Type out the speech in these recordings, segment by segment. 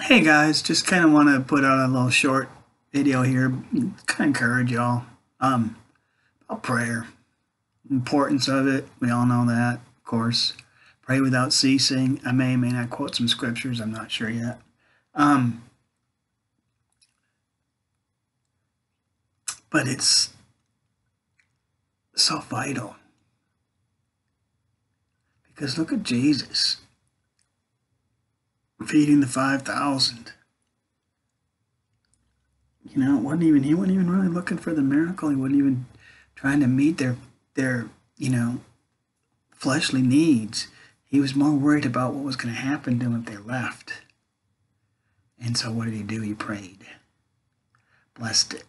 Hey guys, just kind of want to put out a little short video here, kind of encourage y'all um, about prayer, importance of it. We all know that, of course. Pray without ceasing. I may, may not quote some scriptures. I'm not sure yet. Um, but it's so vital because look at Jesus feeding the 5,000. You know, wasn't even, he wasn't even really looking for the miracle. He wasn't even trying to meet their, their, you know, fleshly needs. He was more worried about what was going to happen to them if they left. And so what did he do? He prayed, blessed it,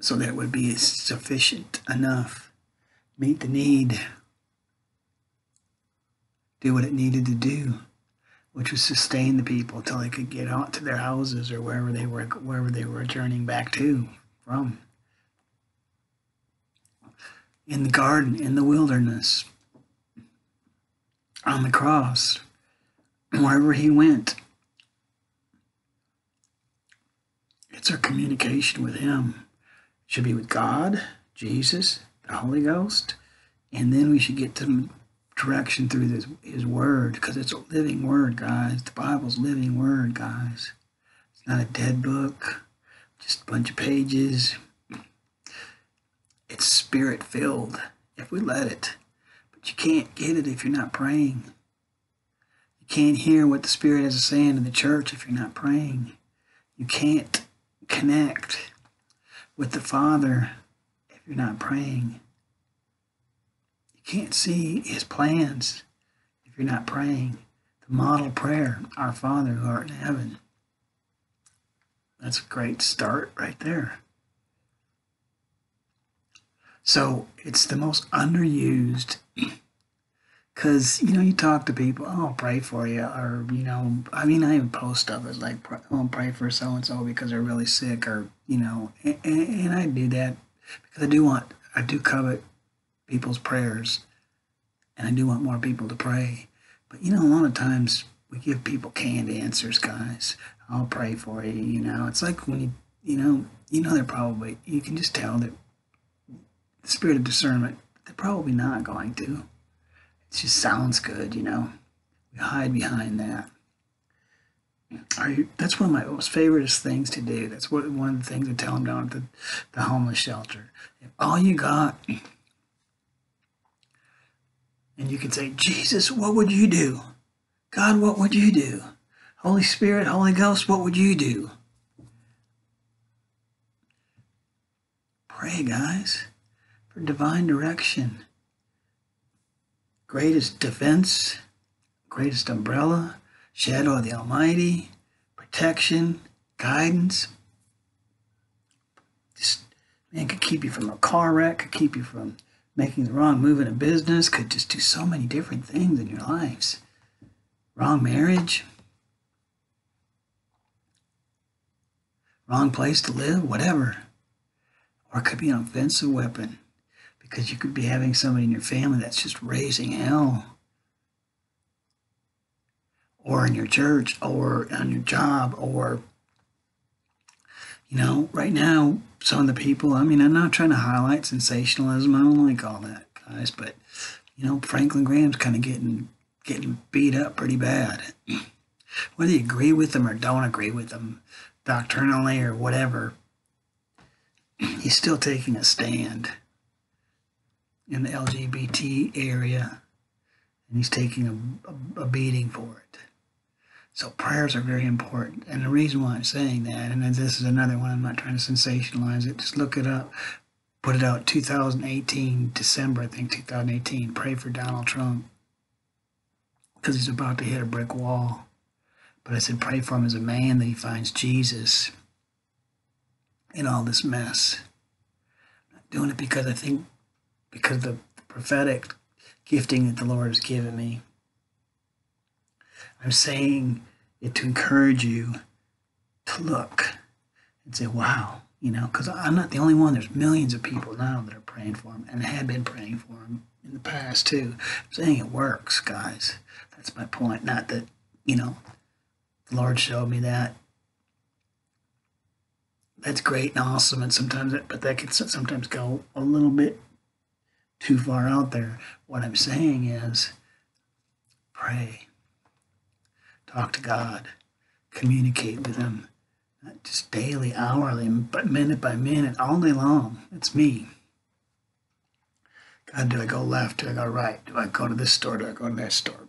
so that it would be sufficient enough, meet the need do what it needed to do, which was sustain the people till they could get out to their houses or wherever they were wherever they were journeying back to from. In the garden, in the wilderness, on the cross, wherever he went. It's our communication with him. It should be with God, Jesus, the Holy Ghost, and then we should get to direction through this, his word because it's a living word, guys. The Bible's living word, guys. It's not a dead book, just a bunch of pages. It's spirit filled if we let it. But you can't get it if you're not praying. You can't hear what the Spirit is saying in the church if you're not praying. You can't connect with the Father if you're not praying can't see his plans if you're not praying. The model prayer, Our Father who art in heaven. That's a great start right there. So it's the most underused because you know you talk to people, oh, I'll pray for you, or you know, I mean, I even post stuff as like, oh, pray for so and so because they're really sick, or you know, and, and I do that because I do want, I do covet people's prayers. And I do want more people to pray. But you know, a lot of times we give people canned answers, guys. I'll pray for you, you know. It's like when you, you know, you know, they're probably, you can just tell that the spirit of discernment, they're probably not going to. It just sounds good, you know. We hide behind that. Are you, that's one of my most favorite things to do. That's what one of the things I tell them down at the, the homeless shelter. If all you got and you can say, Jesus, what would you do? God, what would you do? Holy Spirit, Holy Ghost, what would you do? Pray, guys, for divine direction. Greatest defense, greatest umbrella, shadow of the Almighty, protection, guidance. Just, man, could keep you from a car wreck, could keep you from making the wrong move in a business could just do so many different things in your lives. Wrong marriage, wrong place to live, whatever. Or it could be an offensive weapon because you could be having somebody in your family that's just raising hell. Or in your church, or on your job, or, you know, right now, some of the people. I mean, I'm not trying to highlight sensationalism. I don't like all that, guys. But you know, Franklin Graham's kind of getting getting beat up pretty bad. Whether you agree with them or don't agree with them doctrinally or whatever, he's still taking a stand in the LGBT area, and he's taking a, a, a beating for it. So prayers are very important. And the reason why I'm saying that, and this is another one, I'm not trying to sensationalize it, just look it up. Put it out 2018, December, I think 2018. Pray for Donald Trump because he's about to hit a brick wall. But I said, pray for him as a man that he finds Jesus in all this mess. I'm not doing it because I think, because of the prophetic gifting that the Lord has given me I'm saying it to encourage you to look and say, wow, you know, because I'm not the only one. There's millions of people now that are praying for him and have been praying for him in the past too. I'm saying it works, guys. That's my point. Not that, you know, the Lord showed me that. That's great and awesome, and sometimes, it, but that can sometimes go a little bit too far out there. What I'm saying is, pray, talk to God, communicate with Him, not just daily, hourly, but minute by minute, all day long. It's me. God, do I go left? Do I go right? Do I go to this store? Do I go to that store?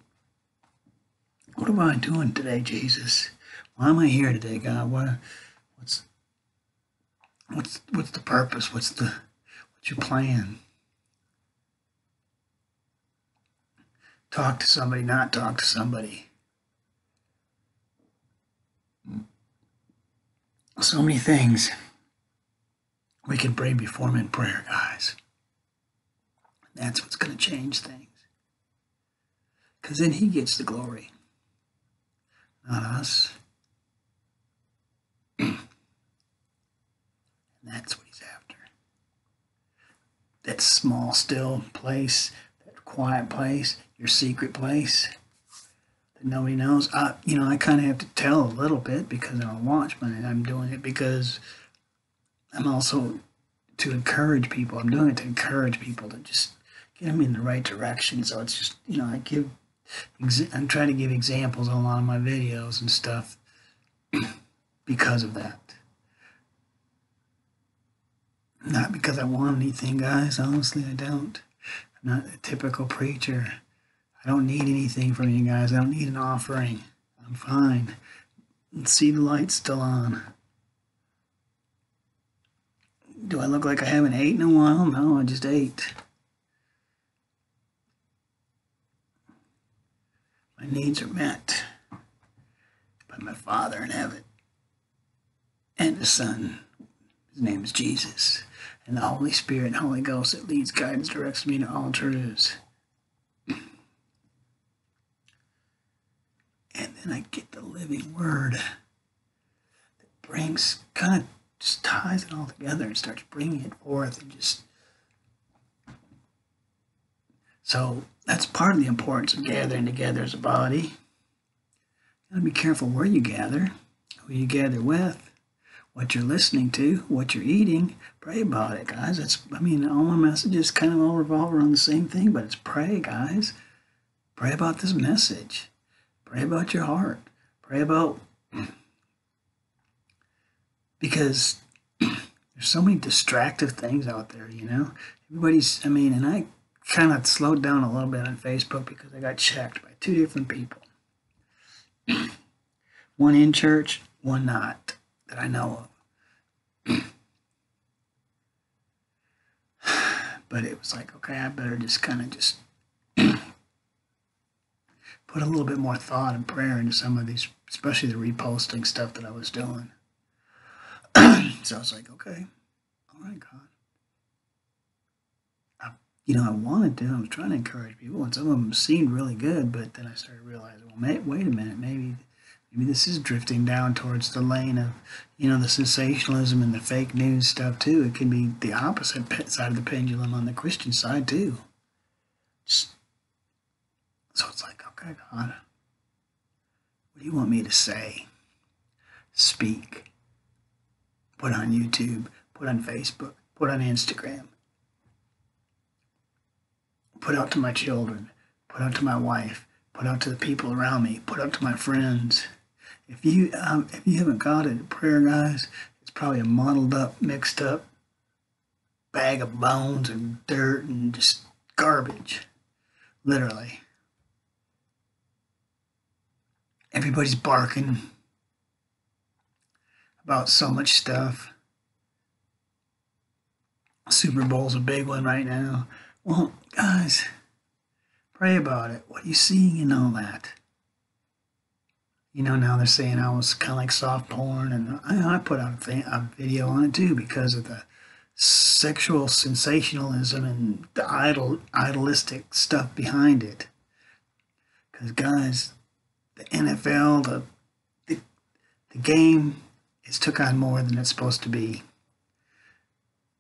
What am I doing today, Jesus? Why am I here today, God? What, what's, what's, what's the purpose? What's the, what's your plan? Talk to somebody, not talk to somebody. So many things we can bring before Him in prayer, guys. That's what's going to change things. Because then He gets the glory not us. and that's what he's after. That small, still place, that quiet place, your secret place nobody knows. I, you know, I kind of have to tell a little bit because I'm a watchman and I'm doing it because I'm also to encourage people. I'm doing it to encourage people to just get them in the right direction. So it's just, you know, I give I'm trying to give examples on a lot of my videos and stuff because of that. Not because I want anything, guys. Honestly, I don't. I'm not a typical preacher. I don't need anything from you guys. I don't need an offering. I'm fine. See the light still on. Do I look like I haven't ate in a while? No, I just ate. My needs are met by my Father in heaven and the Son. His name is Jesus. And the Holy Spirit and Holy Ghost that leads, guides, directs me to all truths. Then I get the living word that brings, kind of just ties it all together and starts bringing it forth and just. So that's part of the importance of gathering together as a body. You gotta be careful where you gather, who you gather with, what you're listening to, what you're eating. Pray about it, guys. That's I mean, all my messages kind of all revolve around the same thing, but it's pray, guys. Pray about this message. Pray about your heart. Pray about because there's so many distractive things out there, you know. Everybody's I mean, and I kind of slowed down a little bit on Facebook because I got checked by two different people. one in church, one not, that I know of. but it was like, okay, I better just kind of just put a little bit more thought and prayer into some of these, especially the reposting stuff that I was doing. so I was like, okay, all right, God I, you know, I wanted to. I was trying to encourage people, and some of them seemed really good. But then I started realizing, well, may, wait a minute, maybe, maybe this is drifting down towards the lane of, you know, the sensationalism and the fake news stuff too. It can be the opposite side of the pendulum on the Christian side too. Just, so it's like, okay, God, what do you want me to say? Speak. Put on YouTube. Put on Facebook. Put on Instagram put out to my children, put out to my wife, put out to the people around me, put out to my friends. If you um, if you haven't got it, prayer, guys, it's probably a muddled up, mixed up bag of bones and dirt and just garbage, literally. Everybody's barking about so much stuff. Super Bowl's a big one right now. Well, guys, pray about it. What are you seeing in all that? You know, now they're saying I was kind of like soft porn, and I, I put out a, thing, a video on it too because of the sexual sensationalism and the idol, idolistic stuff behind it. Because, guys, the NFL, the, the, the game, it's took on more than it's supposed to be.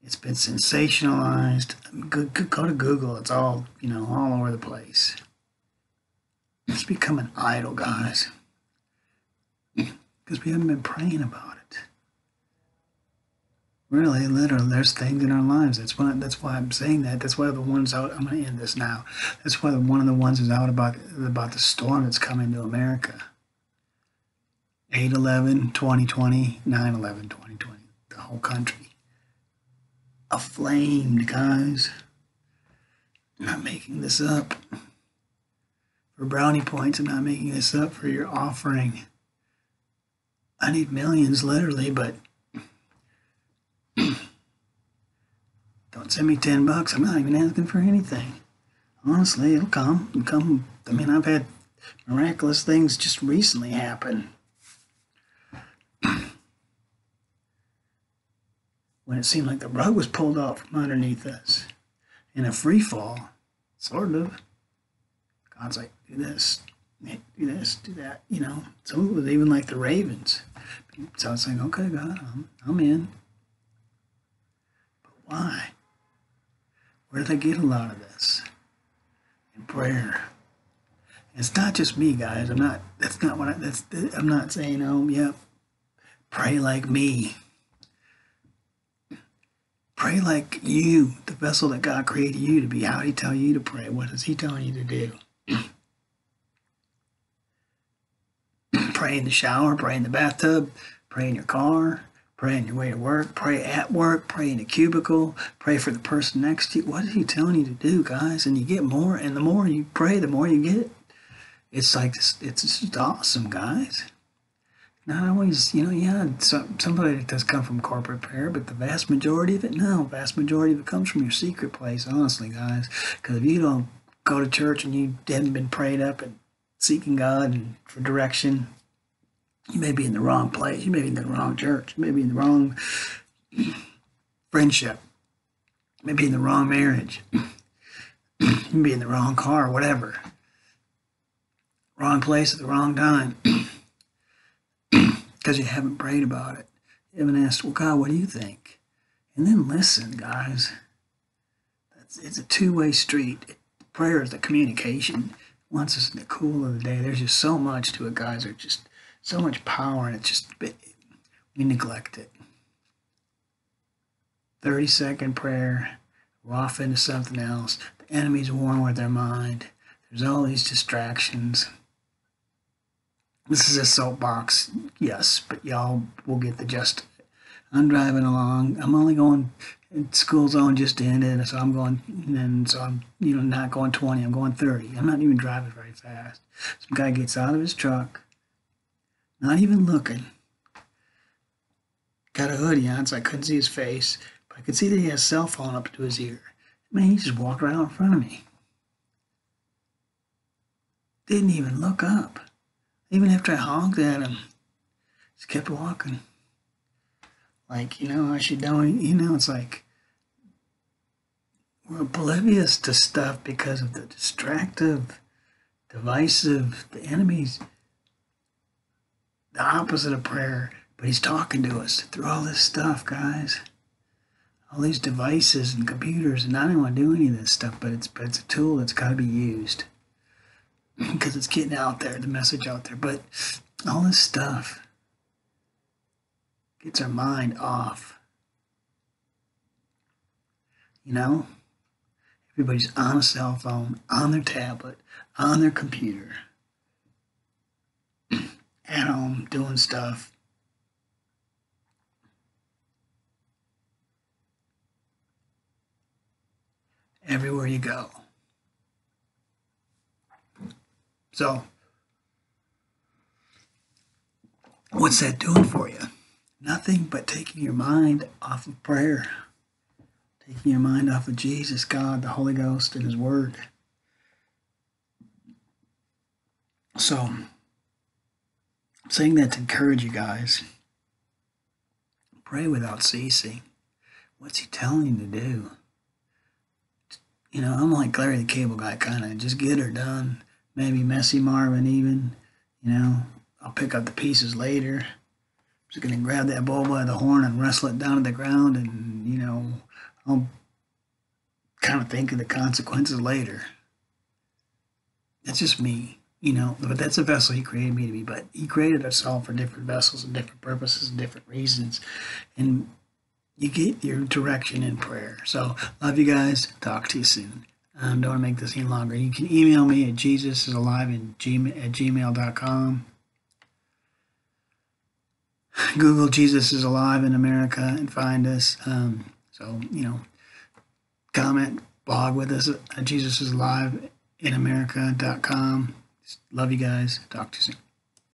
It's been sensationalized. Go, go to Google. It's all, you know, all over the place. It's become an idol, guys. because we haven't been praying about it. Really, literally, there's things in our lives. That's why. That's why I'm saying that. That's why the ones out. I'm going to end this now. That's why the, one of the ones is out about about the storm that's coming to America. 8-11, 2020, 9-11, 2020. The whole country. Aflamed, guys. I'm not making this up. For brownie points, I'm not making this up for your offering. I need millions, literally, but don't send me 10 bucks. I'm not even asking for anything. Honestly, it'll come. It'll come. I mean, I've had miraculous things just recently happen. when it seemed like the rug was pulled out from underneath us in a free fall, sort of. God's like, do this, do this, do that, you know. Of it was even like the Ravens. So I was like, okay, God, I'm, I'm in. But why? Where did I get a lot of this? In prayer. It's not just me, guys. I'm not. That's not what I. That's. I'm not saying, oh, yeah. Pray like me. Pray like you, the vessel that God created you to be. How did He tell you to pray? What is He telling you to do? pray in the shower, pray in the bathtub, pray in your car, pray on your way to work, pray at work, pray in a cubicle, pray for the person next to you. What is he telling you to do, guys? And you get more, and the more you pray, the more you get. It's like, it's just awesome, guys. Not always, you know, yeah, some, somebody does come from corporate prayer, but the vast majority of it, no, vast majority of it comes from your secret place, honestly, guys. Because if you don't go to church and you haven't been prayed up and seeking God and for direction, you may be in the wrong place. You may be in the wrong church. You may be in the wrong friendship. You may be in the wrong marriage. you may be in the wrong car, whatever. Wrong place at the wrong time. Because you haven't prayed about it. You haven't asked, well, God, what do you think? And then listen, guys. it's a two way street. Prayer is the communication. Once it's in the cool of the day, there's just so much to it, guys. Are just so much power, and it's just we neglect it. 30 second prayer, we're off into something else. The enemy's warring with their mind. There's all these distractions. This is a soapbox, yes, but y'all will get the gist. I'm driving along. I'm only going, school zone just ended, so I'm going, and so I'm, you know, not going 20, I'm going 30. I'm not even driving very fast. Some guy gets out of his truck, not even looking. Got a hoodie on, so I couldn't see his face, but I could see that he has a cell phone up to his ear. Man, he just walked right out in front of me. Didn't even look up. Even after I honked at him, just kept walking. Like, you know, I should know, you know, it's like we're oblivious to stuff because of the distractive, divisive, the enemy's the opposite of prayer, but he's talking to us through all this stuff, guys. All these devices and computers, and I don't want to do any of this stuff, but it's but it's a tool that's got to be used because it's getting out there, the message out there. But all this stuff gets our mind off. You know, everybody's on a cell phone, on their tablet, on their computer at home doing stuff. Everywhere you go. So, what's that doing for you? Nothing but taking your mind off of prayer, taking your mind off of Jesus, God, the Holy Ghost, and His Word. So, I'm saying that to encourage you guys. Pray without ceasing. What's he telling you to do? You know, I'm like Larry the Cable Guy, kind of just get her done. Maybe Messy Marvin, even. You know, I'll pick up the pieces later. I'm just gonna grab that bull by the horn and wrestle it down to the ground, and you know, I'll kind of think of the consequences later. That's just me. You know, but that's a vessel he created me to be. But he created us all for different vessels and different purposes and different reasons. And you get your direction in prayer. So love you guys. Talk to you soon. Um, don't want to make this any longer. You can email me at jesusisalive at, gmail, at gmail.com. Google Jesus is alive in America and find us. Um, so, you know, comment, blog with us at Jesus is alive in America.com. Love you guys. Talk to you soon.